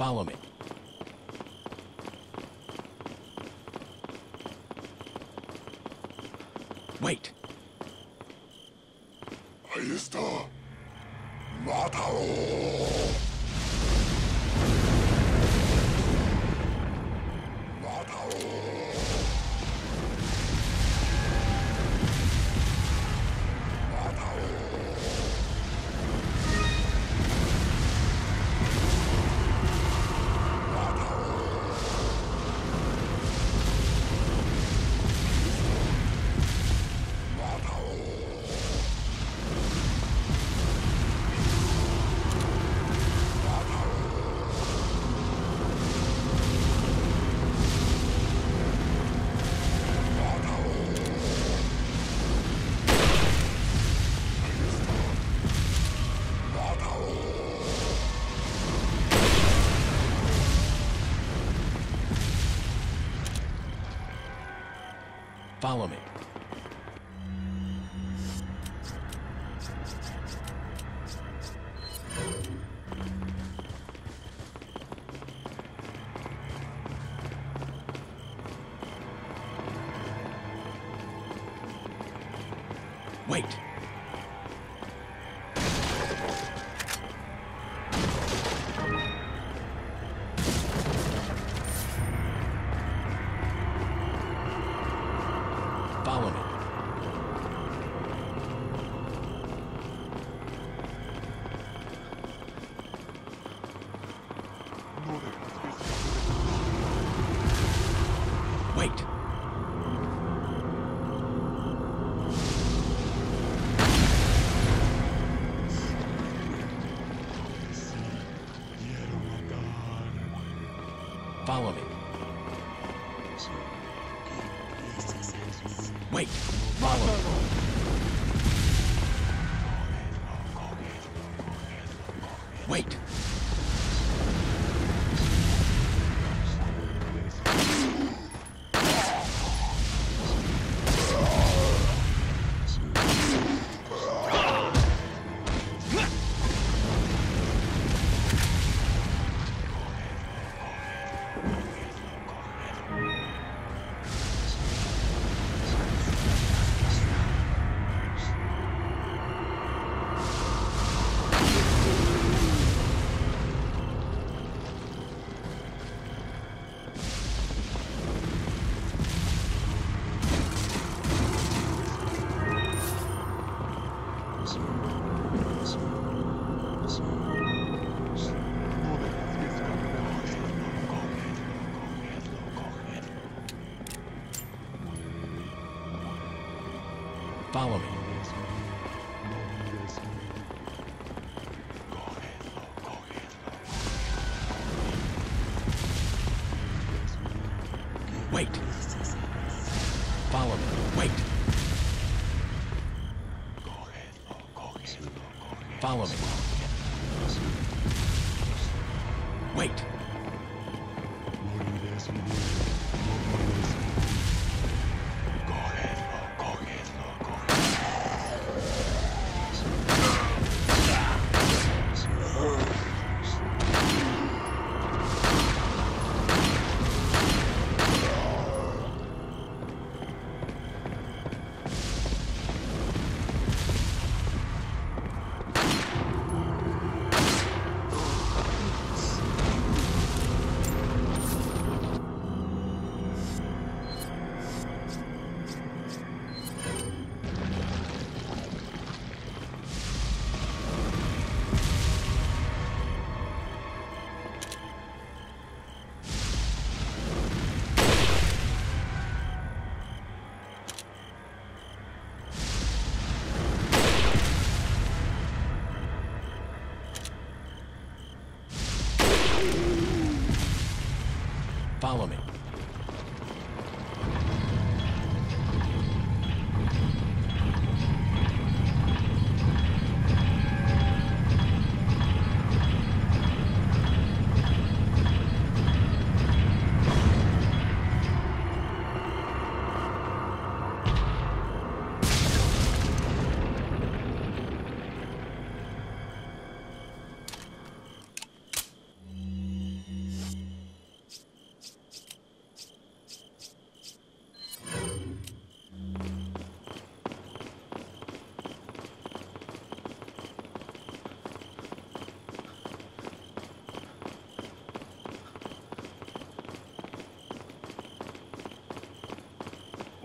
Follow me. Wait. Ahí está. Follow me. Follow me. Follow me.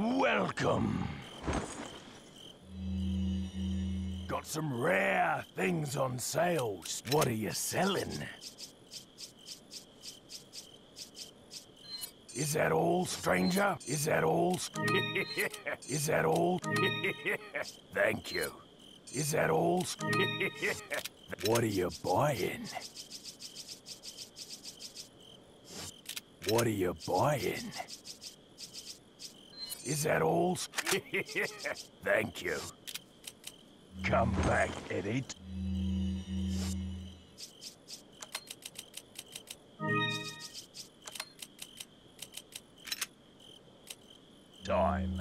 Welcome. Got some rare things on sale. What are you selling? Is that all, stranger? Is that all? Is that all? Thank you. Is that all? what are you buying? What are you buying? Is that all? Thank you. Come back, Eddie. Time.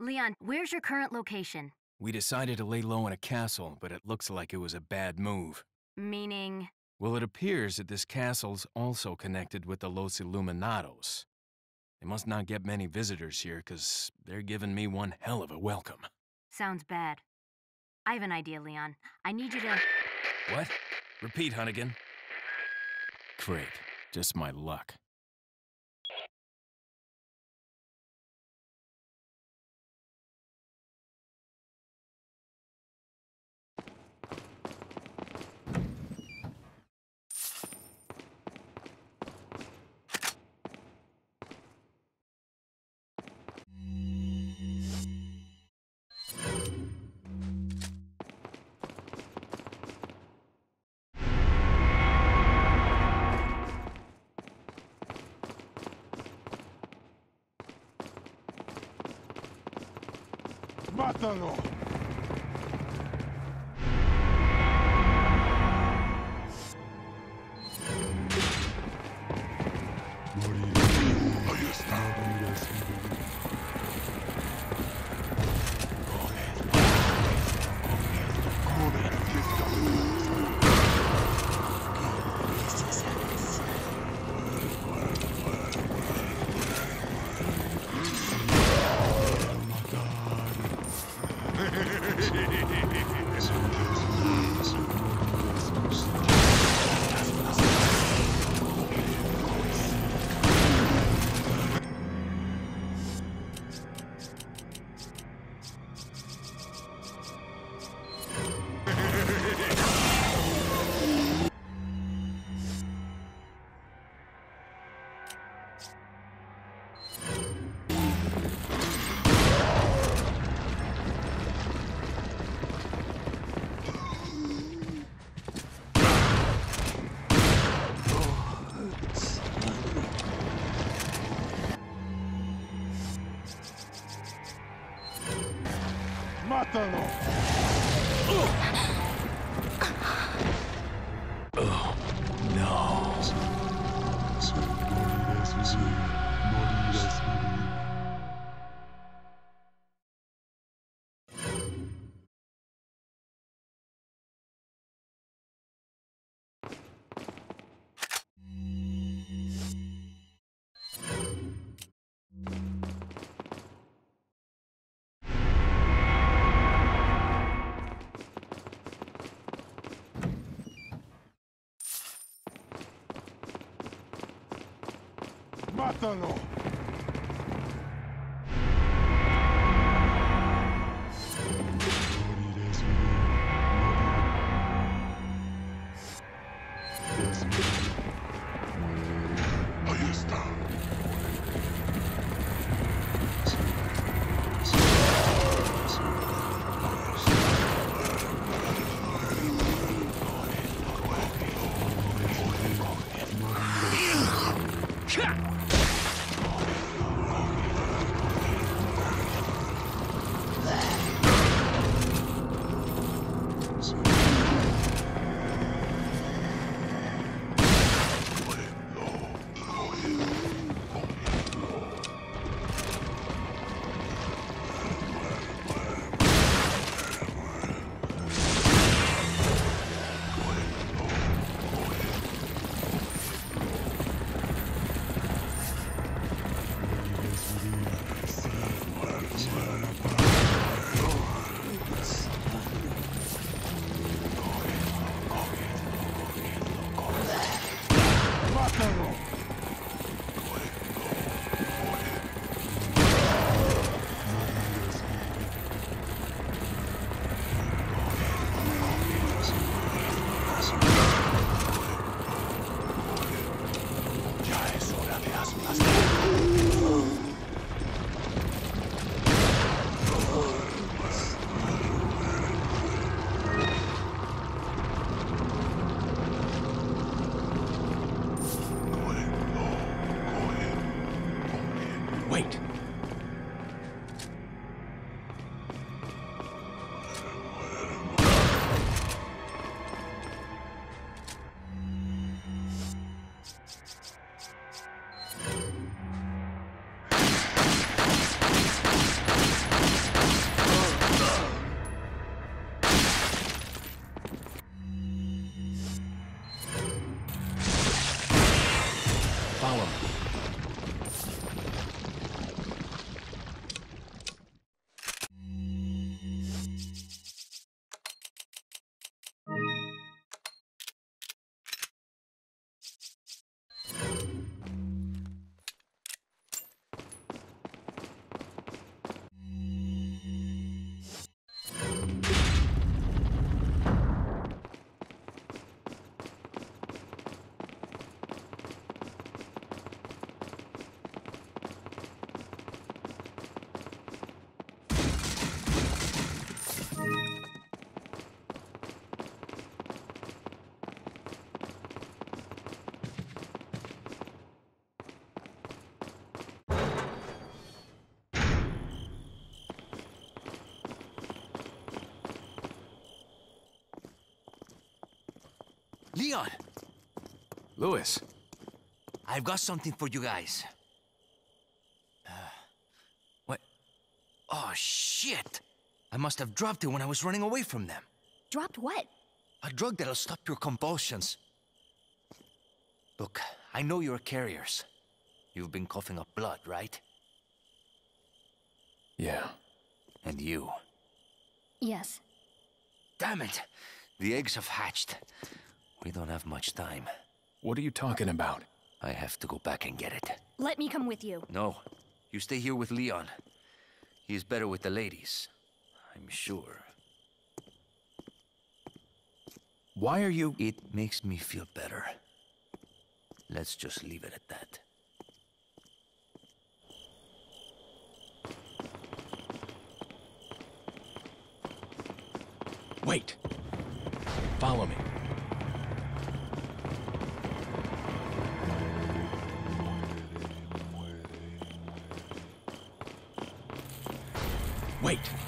Leon, where's your current location? We decided to lay low in a castle, but it looks like it was a bad move. Meaning, Well, it appears that this castle's also connected with the Los Illuminados. They must not get many visitors here, because they're giving me one hell of a welcome. sounds bad. I have an idea, Leon. I need you to. What? Repeat, Hunnigan. Great. Just my luck. Mata-no! Morirás ったの。Leon, Luis, I've got something for you guys. Uh, what? Oh, shit! I must have dropped it when I was running away from them. Dropped what? A drug that'll stop your convulsions. Look, I know you're carriers. You've been coughing up blood, right? yeah. And you. Yes. Damn it! The eggs have hatched. We don't have much time. What are you talking about? I have to go back and get it. Let me come with you. No, you stay here with Leon. He is better with the ladies. I'm sure. Why are you... It makes me feel better. Let's just leave it at that. Wait. Follow me. Wait.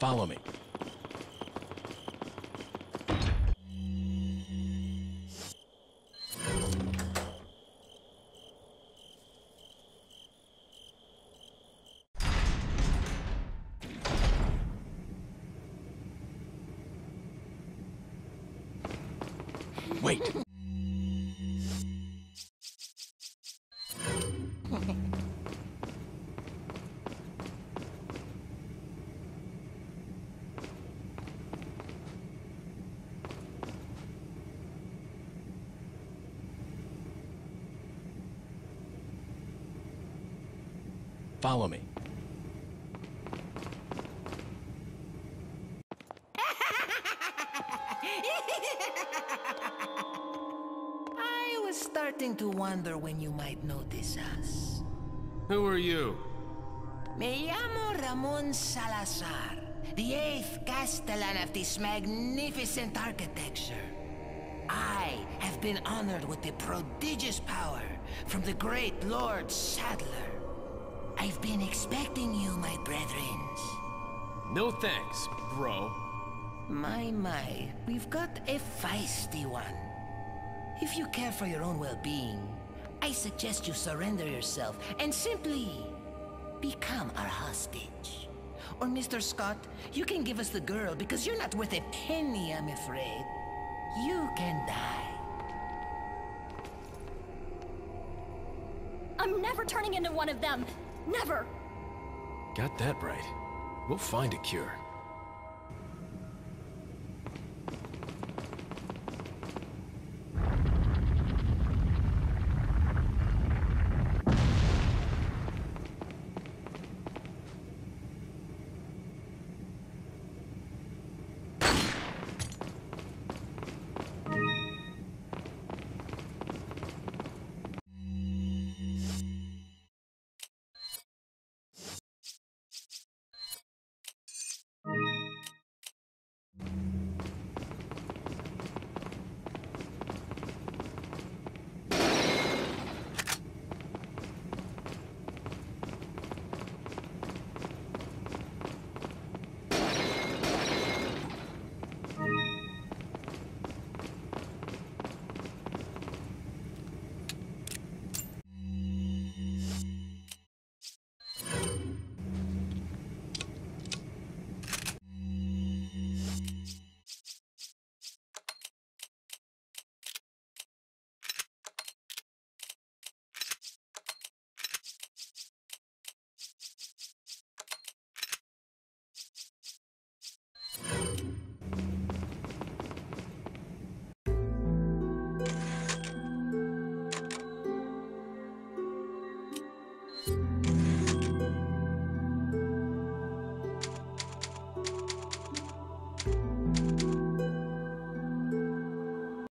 Follow me. Follow me. I was starting to wonder when you might notice us. Who are you? Me llamo Ramon Salazar, the eighth Castellan of this magnificent architecture. I have been honored with the prodigious power from the great Lord Saddler. I've been expecting you, my brethrens. No thanks, bro. My, my, we've got a feisty one. If you care for your own well-being, I suggest you surrender yourself and simply become our hostage. Or Mr. Scott, you can give us the girl because you're not worth a penny, I'm afraid. You can die. I'm never turning into one of them. Never. Got that right. We'll find a cure.